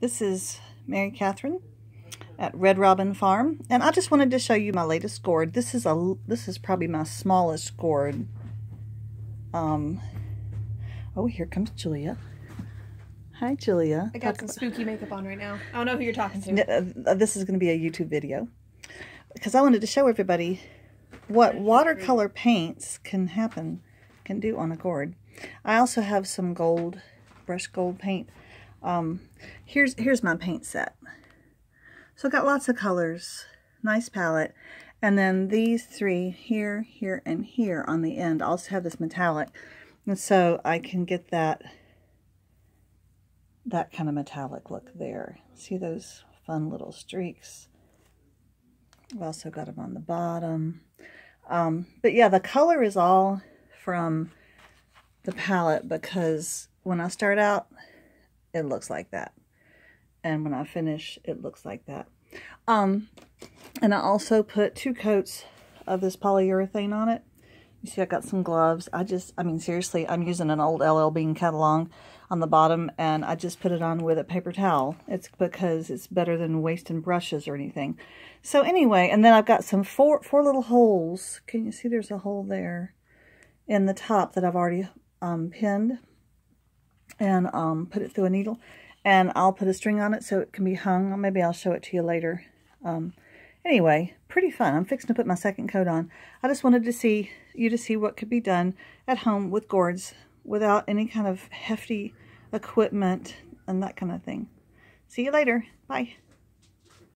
This is Mary Catherine at Red Robin Farm, and I just wanted to show you my latest gourd. This is a this is probably my smallest gourd. Um, oh, here comes Julia. Hi, Julia. I got some spooky makeup on right now. I don't know who you're talking to. Uh, this is going to be a YouTube video because I wanted to show everybody what watercolor paints can happen, can do on a gourd. I also have some gold, brush gold paint. Um, here's here's my paint set. So I got lots of colors, nice palette. And then these three here, here, and here on the end also have this metallic. And so I can get that that kind of metallic look there. See those fun little streaks? I've also got them on the bottom. Um, but yeah, the color is all from the palette because when I start out, it looks like that. And when I finish, it looks like that. Um, and I also put two coats of this polyurethane on it. You see I got some gloves. I just, I mean, seriously, I'm using an old L.L.Bean catalog on the bottom, and I just put it on with a paper towel. It's because it's better than wasting brushes or anything. So anyway, and then I've got some four, four little holes. Can you see there's a hole there in the top that I've already um, pinned and um, put it through a needle. And I'll put a string on it so it can be hung. Maybe I'll show it to you later. Um, anyway, pretty fun. I'm fixing to put my second coat on. I just wanted to see you to see what could be done at home with gourds without any kind of hefty equipment and that kind of thing. See you later. Bye.